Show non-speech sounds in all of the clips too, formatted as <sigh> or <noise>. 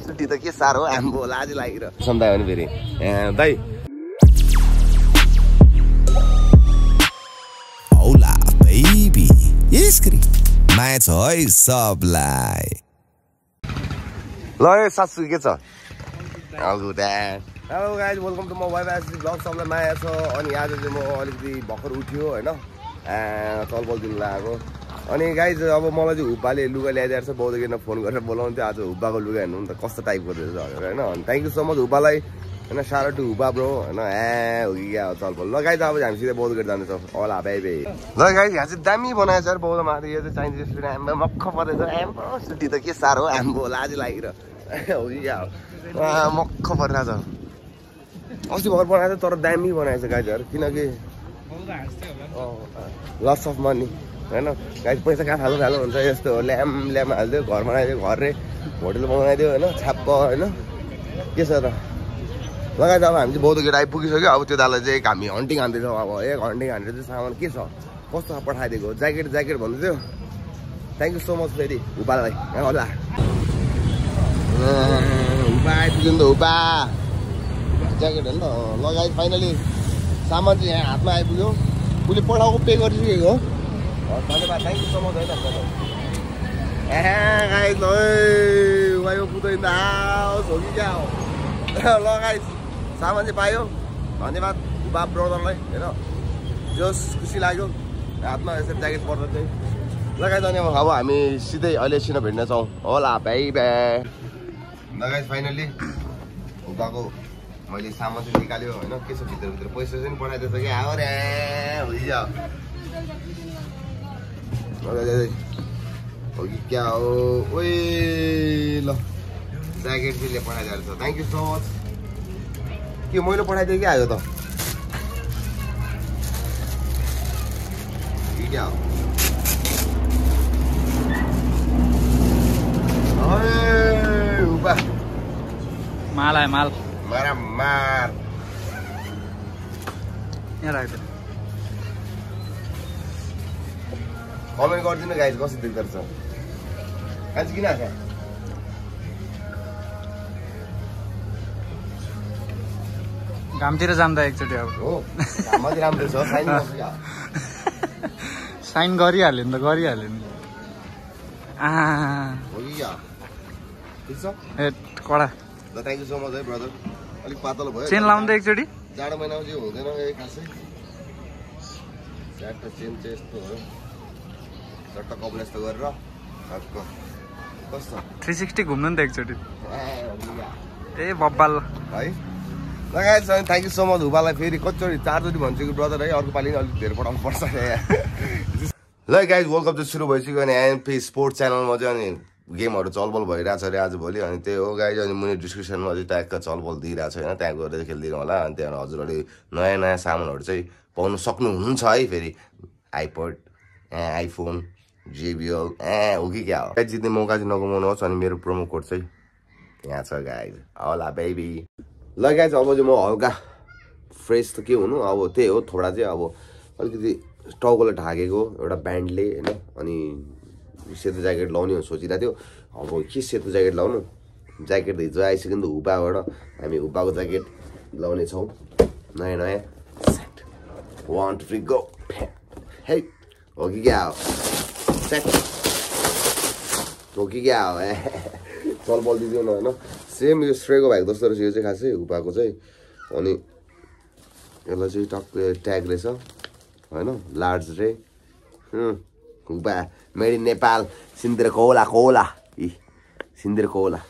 सुटी त के साह्रो आम्बो लाज लागिरह सन्दायो भने फेरि। दाइ. माया छ है सबलाई। ल ए सासु के छ? हेलो गाइज वेलकम टु म वाइबासी ब्लग सबलाई माया छ अनि आज चाहिँ म अलिकति भर्खर उठ्यो होइन? चलबल दिनु लागेको। अनि गाइज अब मलाई चाहिँ हुब्बाले लुगा ल्याइदिएर छ बौद्धगिरीमा फोन गरेर बोलाउनु थियो। आज हुब्बाको लुगा हेर्नु नि त कस्तो टाइपको रहेछ भनेर होइन? अनि थ्याङ्क यू सो मच हुब्बालाई। होइन साह्रो टु हुब्बा ब्रो होइन ए हो कि क्या चलबल ल गाइज अब हामी सिधै बौद्धगिरी जाँदैछौँ। होला बाई बाई ल गाइज यहाँ चाहिँ दामी बनाएछ यार बौद्धमा यो चाहिँ चाहिन्छ रेस्टुरेन्ट आम्बो मक्ख परेछ। आम्बो सुटी त के साह्रो आम्बो लाज लागिरह। हो कि क्या हो? मक्ख परिरहेछ अस्ति भर्खर बनाएको थियो तर दामी बनाएछ गाइजहरू किनकि लस अफ मनी होइन गाइज पैसा कहाँ फाल्नु फाल्नु हुन्छ यस्तो हो ल्याम ल्याम हालिदियो घर बनाइदियो घर रे होटेल बनाइदियो होइन छाप्प होइन के छ त लगाएर अब हामी चाहिँ बौद्ध गेट आइपुगिसक्यो अब त्यो दालाई चाहिँ हामी हन्टिङ हान्दैछौँ अब एक हन्टिङ हानेर चाहिँ सामान के छ कस्तो पठाइदिएको ज्याकेट ज्याकेट भन्दै थियो थ्याङ्क यू सो मच फेरि उपालाई होला हुपा आइपुग्यो नि त हुपा ज्याकेट होइन लगाइ फाइनली सामान चाहिँ यहाँ हातमा आइपुग्यो उसले पठाएको पे गरिसकेको हो धन्यवाद थ्याङ्क यू सो मच है त ए गाई ल वायो कुदै त आओस् हो कि क्या हो ल गाइस सामान चाहिँ पायो धन्यवाद बाप ब्रदरलाई होइन जोस् खुसी लाग्यो हातमा यसरी ज्याकेट पर्दा चाहिँ लगाइ धन्यवाद अब हामी सिधै अहिले एकछिन भेट्नेछौँ होला भाइ ब्या लगाइ फाइनल्ली हुँदाको मैले सामान चाहिँ निकाल्यो होइन के छ भित्रभित्र पैसा चाहिँ पठाइदिएछ कि आयो रे हुन्छ हो कि क्या हो ओए ल ज्याकेट चाहिँ ले पठाइदिएको छ थ्याङ्क यू सो मच के मैले पठाइदिएँ कि आयो त क्या हो माल आयो माल मारा मार यहाँ राख्दैन कमेन्ट गरिदिनु गाइज कस्तो देख्दो रहेछ कान्छी किन आएको घामतिर जाँदा एकचोटि अब हो राम्रो छ साइन गरिहाल्यो नि त गरिहाल्यो नि ए कडा थ्याङ्क यू सो मच है ब्रदर अलिक पातलो भयो चेन लाउनु त एकचोटि जाडो महिनामा चाहिँ हुँदैन खासै चेन चाहिँ यस्तो हो यस्तो गरेर कस्तो थ्री सिक्सटी घुम्नु नि त एकचोटि ए, बब्बाल है लगाएछ भने थ्याङ्क यू सो मच हुबालाई फेरि कतिचोटि चारचोटि भन्छु कि ब्रदर है अर्को पालि अलिक धेरै पठाउनु पर्छ ल गाइज वर्ल्ड कप चाहिँ सुरु भइसक्यो अनि एनपी स्पोर्ट्स च्यानलमा चाहिँ अनि गेमहरू चलबल भइरहेछ अरे आज भोलि। अनि त्यही हो गाइज अनि मुनि डिस्क्रिप्सनमा चाहिँ ट्यागका चलबल दिइरहेको छ होइन। त्यहाँ गएर खेलिदिनु होला। अनि त्यहाँ हजुरहरूले नयाँ नयाँ सामानहरू चाहिँ पाउनु सक्नुहुन्छ है फेरि। आइपड आइफोन जेबिएल ए हो कि क्या हो जित्ने मौका चाहिँ नगुमाउनुहोस् अनि मेरो प्रोमो कोड चाहिँ यहाँ छ गाइज होला बेबी ल गाइज अब चाहिँ म हल्का फ्रेस त के हुनु अब त्यही हो थोडा चाहिँ अब अलिकति टाउकोलाई ढाकेको एउटा ब्यान्डले होइन अनि सेतो ज्याकेट लाउने सोचिरहेको थियो अब के सेतो ज्याकेट लाउनु ज्याकेट त हिजो आइसक्यो नि त हुपाबाट हामी हुपाको ज्याकेट लाउने छौँ नयाँ नयाँ वान टू थ्री गो है हो कि क्या हो सेट हो कि क्या हो ए चल बल दिदियो न होइन सेम यो स्ट्रेको भएको जस्तो रहेछ यो चाहिँ खासै हुपाको चाहिँ अनि यसलाई चाहिँ टक्क ट्याग रहेछ होइन लार्ज रे हुपा मेड इन नेपाल सिन्देर कोला कोला इ सिन्देर कोला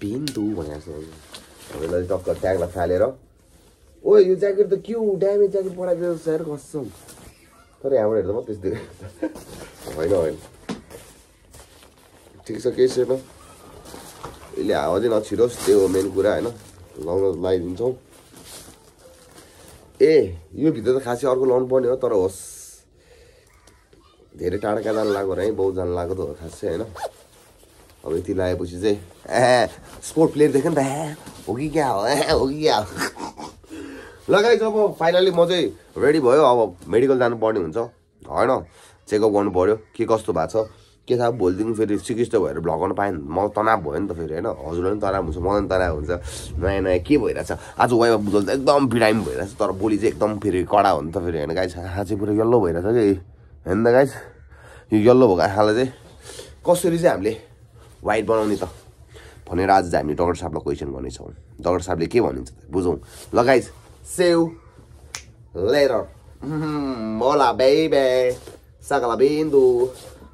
बिन्दु छ अब यसलाई टक्क ट्यागलाई फालेर ओ यो ज्याकेट त के हो ड्यामेज ज्याकेट पठाइदिएको यार कसम तर यहाँबाट हेर्दा म त्यस्तै होइन होइन ठिक छ केही छैन यसले हावा चाहिँ नछिरोस् त्यो हो मेन कुरा होइन लाउन लगाइदिन्छौँ ए यो भित्र त खासै अर्को लाउनु पर्ने हो तर होस् धेरै टाढा कहाँ जानु लाग्यो है बहुत जानु लाग्यो त हो खासै होइन अब यति लगाएपछि चाहिँ ए स्पोर्ट प्लेयर देख्यो नि त हो कि क्या हो हो कि क्या हो लगाइछ अब फाइनली म चाहिँ रेडी भयो अब मेडिकल जानुपर्ने हुन्छ। होइन चेकअप गर्नु पऱ्यो के कस्तो भएको छ के थाहा भोलिदेखि फेरि सिकिस्त भएर भ्लग गर्न पाएन म तनाव भयो नि त फेरि होइन? हजुरलाई पनि तनाव हुन्छ मलाई पनि तनाव हुन्छ। नयाँ नयाँ के भइरहेछ? आज वाइमा बुझ्दा त एकदम बिरामी भइरहेछ तर भोलि चाहिँ एकदम फेरि कडा हो नि त फेरि होइन गाइस आँखा चाहिँ पुरा यल्लो भइरहेछ कि? हेर्नु त गाइस यो यल्लो भएको आँखालाई चाहिँ कसरी चाहिँ हामीले वाइट बनाउने त? भनेर आज चाहिँ हामी डक्टर साहबलाई क्वेसन गर्नेछौँ डक्टर साहबले के भनिन्छ बुझौँ। ल गाइस सेउ लेटर मोला बेबे सकला बिन्दु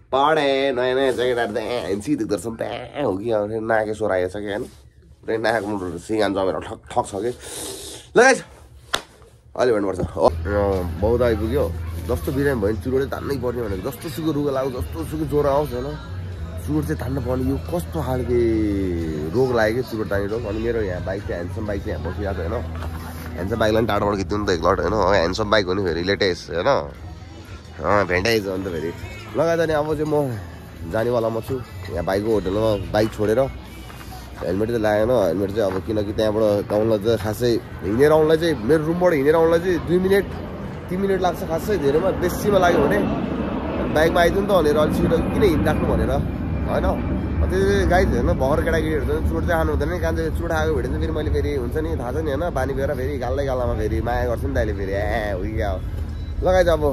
पढे नयाँ नयाँ ज्याकेटहरू त हेन्सी देख्दो रहेछ त्यहाँ हो कि अब नाके सोराएको छ कि होइन पुरै नाकको मुटु सिँगान जमेर ठक ठक छ कि ल अहिले भन्नुपर्छ बहुत आइपुग्यो जस्तो बिरामी भयो भने चाहिँ तान्नै पर्ने भनेको जस्तो सुकै रुगा लाग्यो जस्तो सुकै ज्वरो आओस् होइन चुरोट चाहिँ तान्न पर्ने यो कस्तो खालके रोग लाग्यो कि चुरोट तान्ने रोग अनि मेरो यहाँ बाइक चाहिँ ह्यान्डसम बाइक चाहिँ यहाँ बसिरहेको छ होइन ह्यान्डसम बाइकलाई पनि टाढोबाट खिच्नु नि त एकलट होइन ह्यान्डसम बाइक हो नि फेरि लेटेस्ट होइन भेन्टाइज हो नि त फेरि लगाएर नि अब चाहिँ म जानेवालामा छु यहाँ बाइकको होटलमा बाइक छोडेर हेलमेट चाहिँ लागेन हेलमेट चाहिँ अब किनकि त्यहाँबाट आउनलाई चाहिँ खासै हिँडेर आउनलाई चाहिँ मेरो रुमबाट हिँडेर आउनलाई चाहिँ दुई मिनट तिन मिनट लाग्छ खासै धेरैमा बेसीमा लाग्यो भने बाइकमा आइदिनु नि त भनेर अलिक छिटो किन हिँडिराख्नु भनेर होइन? त्यो गाई हेर्नु भर्खर केटाकेटीहरू चाहिँ चुट चाहिँ खानु हुँदैन काम चाहिँ चुट आएको भेटेर चाहिँ फेरि मैले फेरि हुन्छ नि थाहा छ नि होइन बानी बेर फेरि गाल्दै गालामा फेरि माया गर्छु नि त अहिले फेरि ए हो कि हो अब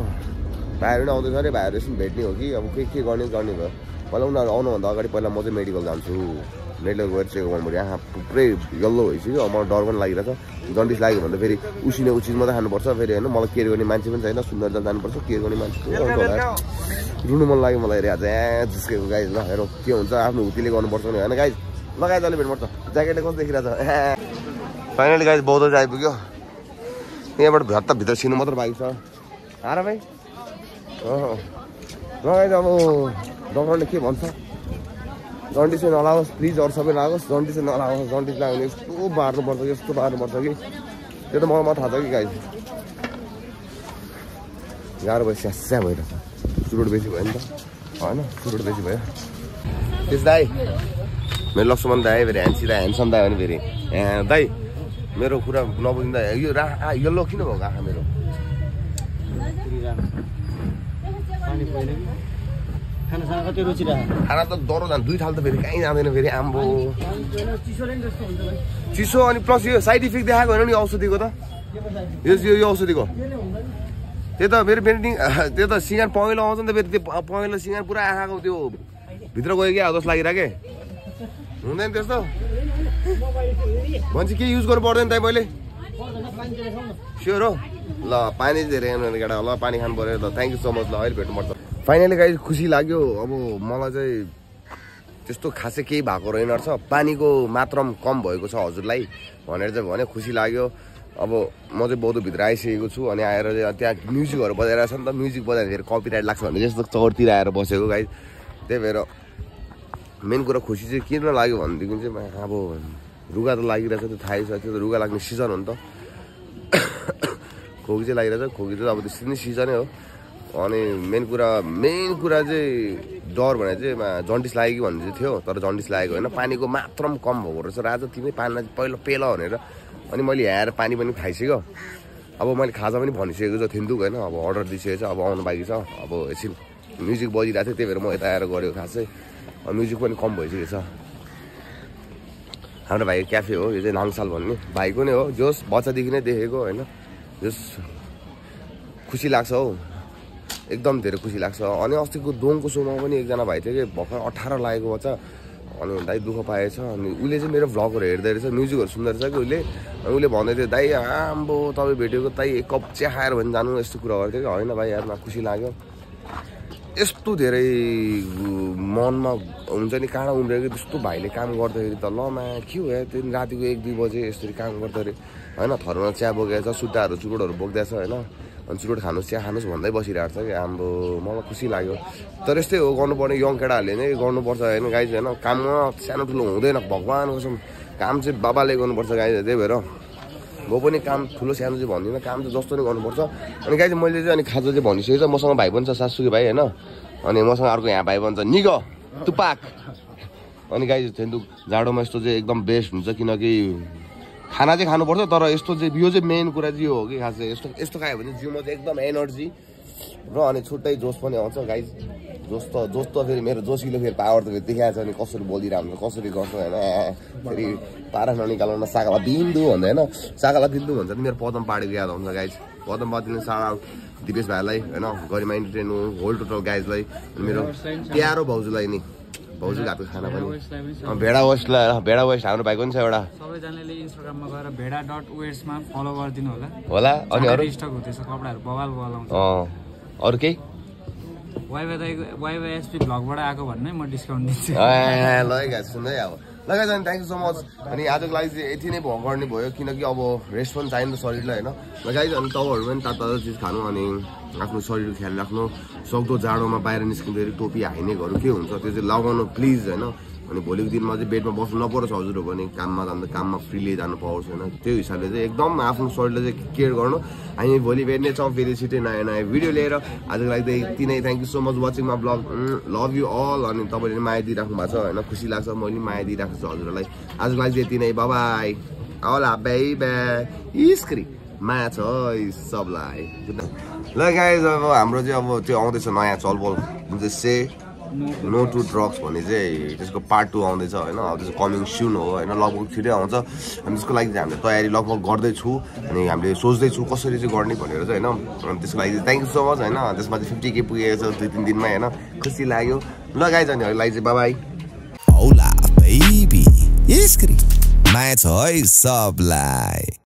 भाइहरू पनि आउँदैछ अरे भाइहरू एकछिन भेट्ने हो कि? अब के के गर्ने गर्ने भयो? पहिला उनीहरू आउनुभन्दा अगाडि पहिला म चाहिँ मेडिकल जान्छु। मेडिकल गएर चेक गर्नु पऱ्यो आँखा पुरै यल्लो भइसक्यो। मलाई डर पनि लागिरहेछ। जन्डिस लाग्यो भने त फेरि उसिने उचिस मात्रै खानुपर्छ। फेरि होइन मलाई केयर गर्ने मान्छे पनि छैन। सुन्दर जानुपर्छ। केयर गर्ने मान्छे? रुनु मन लाग्यो मलाई हेरे आज झुस्केको गाई ल हेरौँ के हुन्छ। आफ्नो हुतीले गर्नुपर्छ नि होइन गाई लगाइ जहिले भेट्नुपर्छ ज्याकेटले कस्तो देखिरहेछ? ए फाइनली गाई बौद्ध चाहिँ आइपुग्यो यहाँबाट भित्र छिर्नु मात्र बाइक छ। आएर भाइ। अँ। अब डक्टरले के भन्छ? जन्डिस चाहिँ नलागोस् प्लिज सबै लागोस् जन्डिस चाहिँ नलागोस् जन्डिस लाग्यो भने यस्तो बार्नुपर्छ कि यस्तो बार्नुपर्छ कि? त्यो त मलाई थाहा छ कि गाई गाह्रो भयो स्यास्या भइरहेछ चुरोट बेसी भयो नि त। होइन चुरोट बेसी भयो। त्यस दाई मेरो लक्ष्मण दाई फेरि ह्यान्सी दाई ह्यान्डसम दाई भने फेरि। दाई मेरो कुरा नबुझिँदा यो रा यल्लो किन भएको आँखा मेरो? खाना त डह्रो जान्छ दुई थाल त फेरि कहीँ जाँदैन फेरि आम्बो। चिसो अनि प्लस यो साइड इफेक्ट देखाएको होइन नि औषधिको त? यो यो औषधिको। त्यो त मेरो पेन्टिङ त्यो त सिँगार पहेँलो आउँछ नि त फेरि त्यो पहेँलो सिँगार पुरा आँखाको त्यो भित्र गयो क्या जस्तो लागिरहेको के? हुँदैन त्यस्तो? भन्छ के युज गर्नु पर्दैन त मैले? स्योर हो? ल पानी धेरै केटा ल पानी खानु पऱ्यो ल थ्याङ्क यू सो मच ल अहिले भेट्नुपर्छ फाइनली गाई खुसी लाग्यो। अब मलाई चाहिँ त्यस्तो खासै केही भएको रहेन रहेछ। पानीको मात्रा कम भएको छ हजुरलाई भनेर चाहिँ भने खुसी लाग्यो। अब म चाहिँ बौद्धभित्र आइसकेको छु अनि आएर चाहिँ त्यहाँ म्युजिकहरू बजाइरहेको छ नि त। म्युजिक बजाएर कपिराइट लाग्छ भने जस्तो चौरतिर आएर बसेको गाई त्यही भएर मेन कुरा खुसी चाहिँ किन लाग्यो भनेदेखि चाहिँ अब रुगा त लागिरहेछ त्यो थाहै छ। त्यो त रुगा लाग्ने सिजन हो नि त। <coughs> खोकी चाहिँ लागिरहेछ खोकी चाहिँ अब त्यसरी नै सिजनै हो। अनि मेन कुरा मेन कुरा चाहिँ डर भने चाहिँ जन्डिस लाग्यो कि भन्ने चाहिँ थियो तर जन्डिस लागेको होइन। पानीको मात्रा पनि कम भएको रहेछ। राजा तिमी चाहिँ पहिलो पेल भनेर अनि मैले यहाँ आएर पानी पनि खाइसक्यो। अब मैले खाजा पनि भनिसकेको छ थिन्दुक होइन। अब अर्डर दिइसकेको छ अब आउनु बाँकी छ। अब एकछिन म्युजिक बजिरहेको थियो त्यही भएर म यता आएर गरेको खासै म्युजिक पनि कम भइसकेको छ। हाम्रो भाइको क्याफे हो यो चाहिँ नाङसाल भन्ने। भाइको नै हो जोस् बच्चादेखि नै देखेको होइन। जोस् खुसी लाग्छ हौ। एकदम धेरै खुसी लाग्छ। अनि अस्तिको दोङको सोमा पनि एकजना भाइ थियो कि भर्खर अठार लागेको बच्चा अनि दाइ दुःख पाएछ। अनि उसले चाहिँ मेरो भ्लगहरू हेर्दै रहेछ म्युजिकहरू सुन्दै रहेछ कि उसले। अनि उसले भन्दै थियो दाइ आम्बो तपाईँ भेटेको दाइ एक कप चिया खाएर भने जानु यस्तो कुरा गर्थ्यो कि? होइन भाइ यारमा खुसी लाग्यो। यस्तो धेरै मनमा हुन्छ नि काँडा उम्रेको त्यस्तो भाइले काम गर्दाखेरि त लमा के हो त्यो रातिको एक दुई बजे यसरी काम गर्दाखेरि? होइन थरमा चिया बोकेको छ सुट्टाहरू चुरोटहरू बोक्दैछ होइन। अनि चुरोट खानुहोस् चिया खानुहोस् भन्दै बसिरहेको छ कि हाम्रो मलाई खुसी लाग्यो। तर यस्तै हो गर्नुपर्ने यङ केटाहरूले नै गर्नुपर्छ होइन गाई होइन? काममा सानो ठुलो हुँदैन भगवान् कसम। काम चाहिँ बाबाले गर्नुपर्छ गाई त्यही भएर। म पनि काम ठुलो सानो चाहिँ भन्दिनँ काम चाहिँ जस्तो नै गर्नुपर्छ। अनि गाई चाहिँ मैले चाहिँ अनि खाजा चाहिँ भनिसकेको छ मसँग भाइ पनि छ सासुकी भाइ होइन? अनि मसँग अर्को यहाँ भाइ पनि छ निग तुपाक। अनि गाई थेन्दुक जाडोमा यस्तो चाहिँ एकदम बेस्ट हुन्छ किनकि खाना चाहिँ खानुपर्छ तर यस्तो चाहिँ यो चाहिँ मेन कुरा चाहिँ यो हो कि खास। चाहिँ यस्तो यस्तो खायो भने जिउमा चाहिँ एकदम एनर्जी र अनि छुट्टै जोस पनि आउँछ। गाइज जोस त जोस त फेरि मेरो जोसिलो फेरि पावर त फेरि देखाएको छ अनि कसरी बोलिरहेको हुन्छ कसरी गर्छ होइन? फेरि पारा ननिकाल्नु सागाला बिन्दु भन्दा होइन? सागाला बिन्दु भन्छ नि मेरो पदम पाडेको याद आउँछ गाइज पदम पाडिदिनु सारा दिपेश भाइलाई होइन? गरिमा इन्टरटेन होल टोटल गाइजलाई मेरो प्यारो भाउजूलाई नि। भाउजू घाटको खाना पनि। भेडा वेस्टलाई भेडा वेस्ट हाम्रो भाइको पनि छ एउटा। सबैजनाले इन्स्टाग्राममा गएर भेडा डट वेयर्समा फलो गरिदिनु होला। होला? अनि अरू? स्टक हुँदैछ कपडाहरू बवाल बवाल आउँछ। अरू केही? वाइवाई वाइवाई एसपी भ्लगबाट आएको भन्ने म डिस्काउन्ट दिन्छु। ल guys, सुन्दै अब ल guys, अनि थ्याङ्क यू सो मच अनि आजको लागि चाहिँ यति नै भयो गर्ने भयो किनकि अब रेस्ट पनि चाहिन्छ शरीरलाई होइन? ल अनि तपाईँहरू पनि तातो तातो चिज खानु अनि आफ्नो शरीरको ख्याल राख्नु सक्दो जाडोमा बाहिर निस्किँदाखेरि टोपी हाइनेकहरू के हुन्छ? त्यो चाहिँ लगाउनु प्लिज होइन? अनि भोलिको दिनमा चाहिँ बेडमा बस्नु नपरोस् हजुरहरू पनि काममा जाँदा काममा फ्रीली जानु पाओस् होइन? त्यो हिसाबले चाहिँ एकदम आफ्नो शरीरलाई चाहिँ केयर गर्नु। हामी भोलि भेट्ने छौँ फेरि छिटै नयाँ नयाँ भिडियो लिएर। आजको लागि चाहिँ यति नै। Thank you so much watching मा ब्लग लभ यु अल अनि तपाईँले माया दिइराख्नु भएको छ होइन? खुसी लाग्छ मैले माया दिइराखेको छु हजुरहरूलाई। आजको लागि चाहिँ यति नै। बाबाई औला बाई बाई स्क्री माया छ सबलाई। ल गाइज अब हाम्रो चाहिँ अब त्यो आउँदैछ नयाँ चलबल जुन चाहिँ से नो टु ड्रग्स भन्ने चाहिँ त्यसको पार्ट टू आउँदैछ होइन? अब त्यसको कमिङ सुन हो होइन? लगभग छिटै आउँछ। अनि त्यसको लागि चाहिँ हामीले तयारी लगभग गर्दैछु। अनि हामीले सोच्दैछु कसरी चाहिँ गर्ने भनेर चाहिँ होइन? अनि त्यसको लागि चाहिँ थ्याङ्क यू सो मच होइन? त्यसमा चाहिँ फिफ्टी के पुगेको छ दुई तिन दिनमै होइन? खुसी लाग्यो। ल गाइज अनि चाहिँ बाबाई सबलाई।